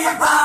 Everybody